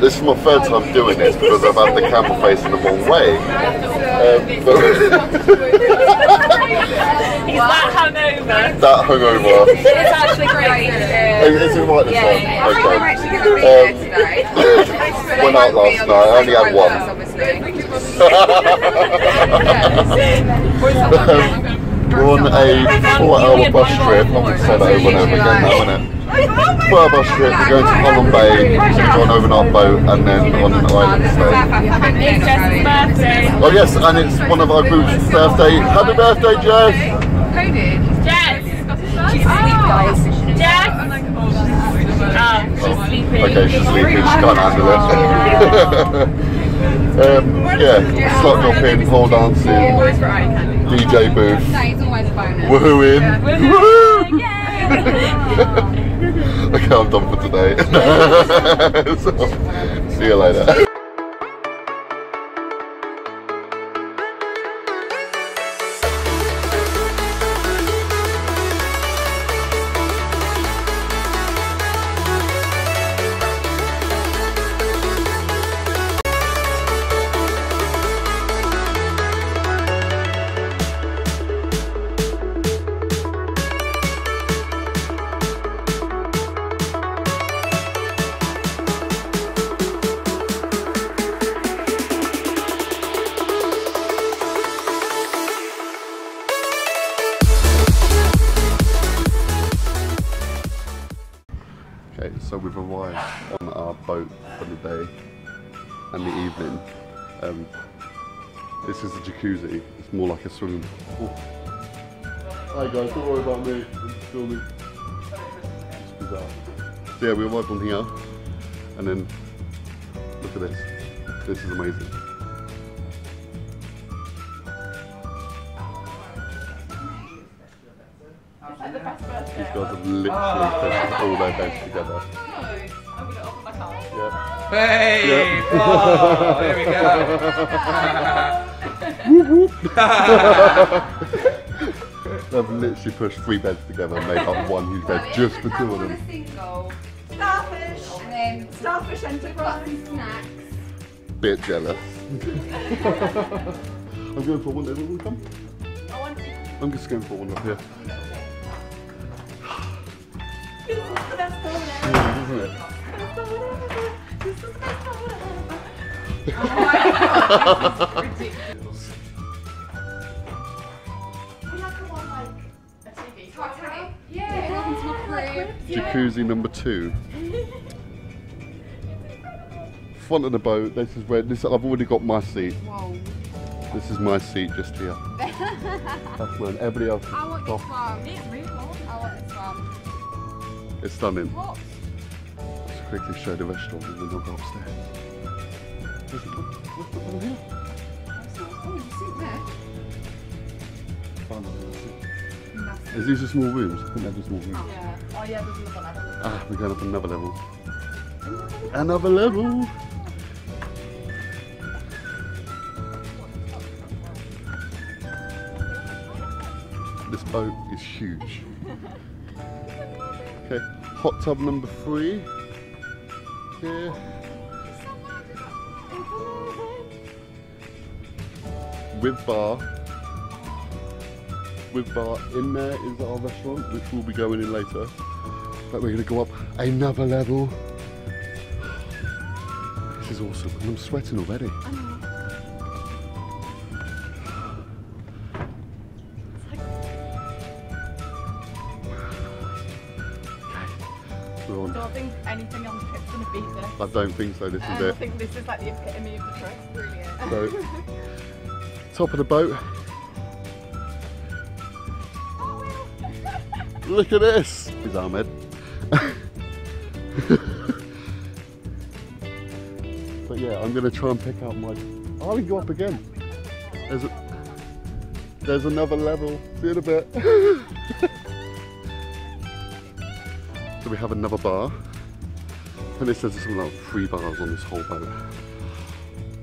This is my third time doing this because I've had the camera facing the wrong way. Um, but He's that hungover. that hungover. It's actually great. Is is it right this Yeah, time? yeah, I'm Okay. actually going to be here today. Went out last night. I only had one. We're on a four-hour bus trip. I'm going to say that over and over again now, isn't it? Four-hour bus trip. We're going to Halong Bay, we're going to an overnight boat, and then on an island stay. It's Jess's birthday. Oh yes, and it's one of our group's birthday. Happy birthday, Jess! Jess! She's asleep, guys. Jess! Oh, she's sleeping. Okay, she's sleeping. She can't handle it. um, yeah, slot dropping, pole dancing, DJ booth, That is always a bonus. woohooing. Woohoo! I'm done for today. so, see you later. For day and the evening. Um, this is a jacuzzi. It's more like a swimming pool. Hi guys, don't worry about me. I'm filming. It's bizarre. So yeah, we arrived on here, and then look at this. This is amazing. These guys have literally put all their beds together. Yeah. Hey! Yep. Oh, there we go. They've literally pushed three beds together and made up one huge bed just for two of them. Single. Starfish. And then starfish enterprise. Snacks. Bit jealous. I'm going for one. Everyone come? I want I'm just going for one up here. Yeah, isn't it? Titanic. Yeah. Welcome to. Jacuzzi number two. Front of the boat. This is where this. I've already got my seat. Whoa. This is my seat just here. That's mine. Everybody else I want this one. It's really cool. I want this one. It's stunning. What? Quickly show the restaurant and then we'll go upstairs. Where's the What's the one here? Oh, you there. Found. Is these the small rooms? I think they're the small rooms. Yeah. Oh yeah, there's another level. Ah, we're going up another level. Another level! This boat is huge. Okay, hot tub number three. Here. With bar. With bar in there is our restaurant, which we'll be going in later. But we're gonna go up another level. This is awesome. and I'm sweating already. We're on. don't think anything on the trip's gonna beat this. I don't think so. This is um, it. I think this is like the epitome of the trip. Brilliant. So, top of the boat. Look at this. Is Ahmed. but yeah, I'm gonna try and pick out my. Oh, I can go up again. There's a, there's another level. See you in a bit. so we have another bar, and it says there's something like three bars on this whole boat.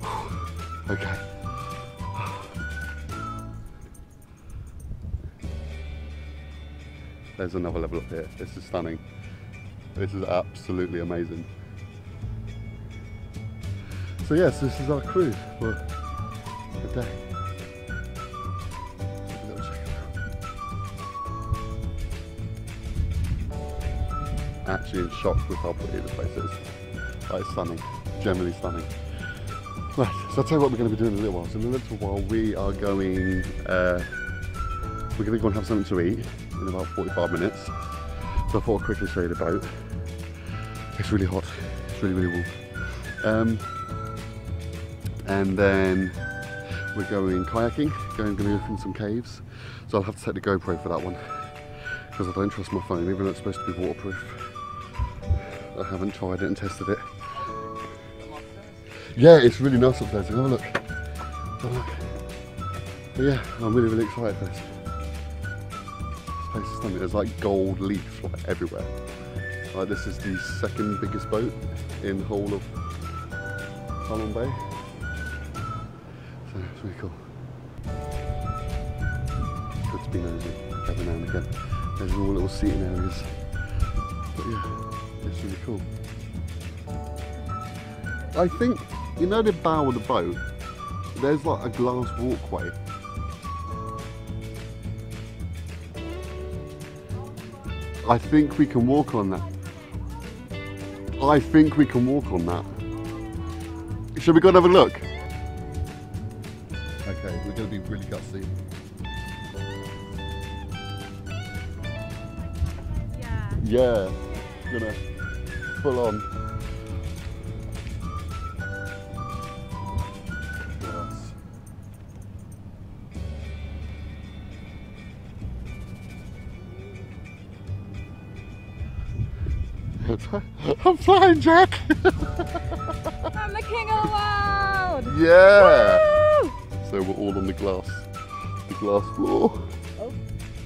Okay. There's another level up here. This is stunning. This is absolutely amazing. So yes, this is our crew for the day. Actually in shock with how pretty the place is. Like it's stunning, generally stunning. Right, so I'll tell you what we're going to be doing in a little while. So in a little while we are going, uh, we're going to go and have something to eat in about 45 minutes. So I I'd quickly show you the boat. It's really hot, it's really, really warm. Um, and then we're going kayaking, going, going to go in some caves. So I'll have to take the GoPro for that one because I don't trust my phone, even though it's supposed to be waterproof. I haven't tried it and tested it. Yeah, it's really nice up there. So have a look. Have a look. But yeah, I'm really, really excited for this. This place is stunning. There's like gold leaf like everywhere. Like this is the second biggest boat in the whole of Halong Bay. So it's really cool. Good to be nosy every now and again. There's all little seating areas. But yeah, it's really cool. I think, you know the bow of the boat? There's like a glass walkway. I think we can walk on that. I think we can walk on that. Should we go and have a look? Okay, we're going to be really gutsy. Yeah. Yeah, gonna full on. I'm flying, Jack. I'm the king of the world! yeah. Woo! So we're all on the glass, the glass floor. Oh, oh,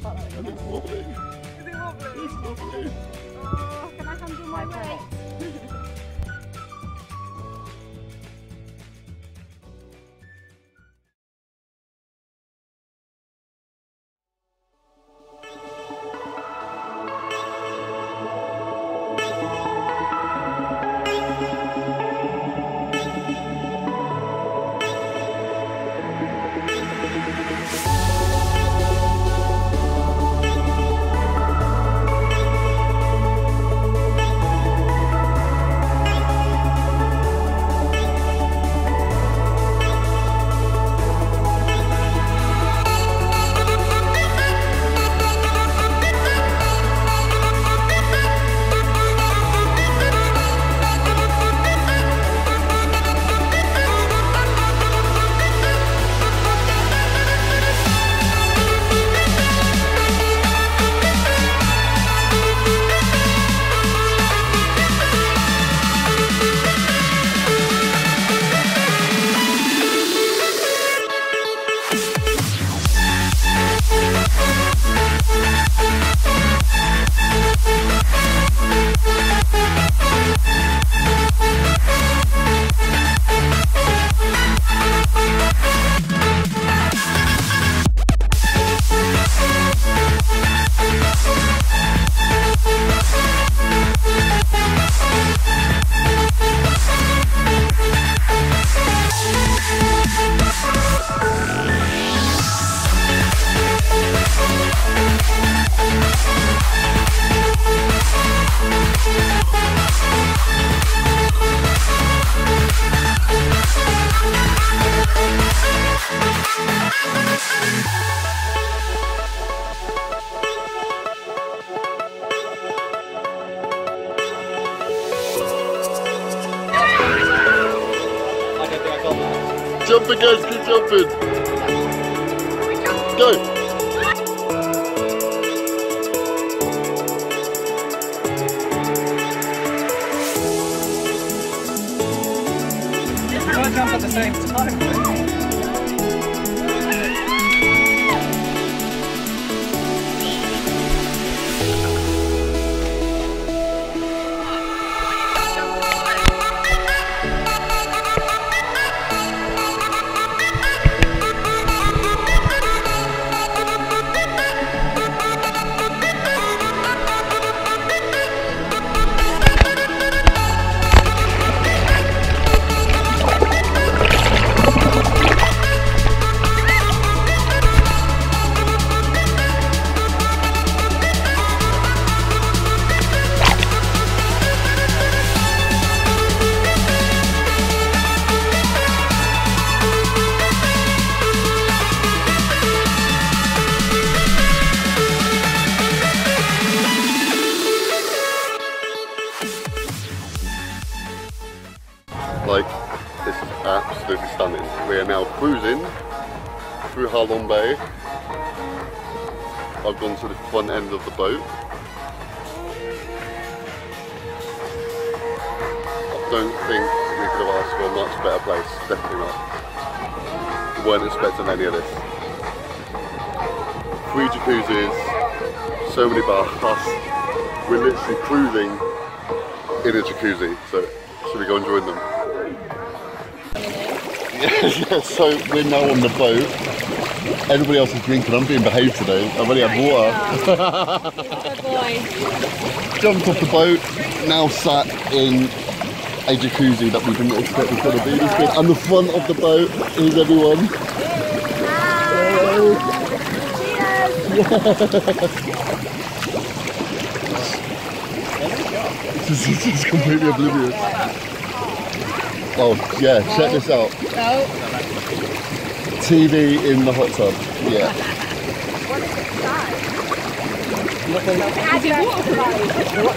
oh. And it's wobbly. Is it wobbly? It's wobbly. Oh, can I handle my weight? I Jumping, guys, keep jumping. Go. Jump at the same time. Cruising through Halong Bay. I've gone to the front end of the boat. I don't think we could have asked for a much better place. Definitely not. We weren't expecting any of this. Three jacuzzis, so many baths. We're literally cruising in a jacuzzi. So should we go and join them? Yeah, so we're now on the boat. Everybody else is drinking. I'm being behaved today. I've only had water. Good boy. Jumped off the boat, now sat in a jacuzzi that we didn't expect was going to be this good. And the front of the boat is everyone. This is completely oblivious. Oh, yeah, check this out. No. TV in the hot tub. Yeah.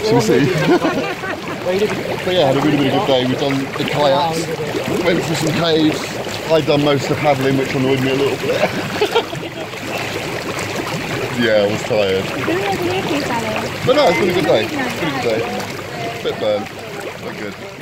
Shall we see? but yeah, had a really, really good day. We've done the kayaks, went through some caves. I've done most of the paddling, which annoyed me a little bit. yeah, I was tired. But no, it's been a good day. It's been a good day. Bit burnt, but good.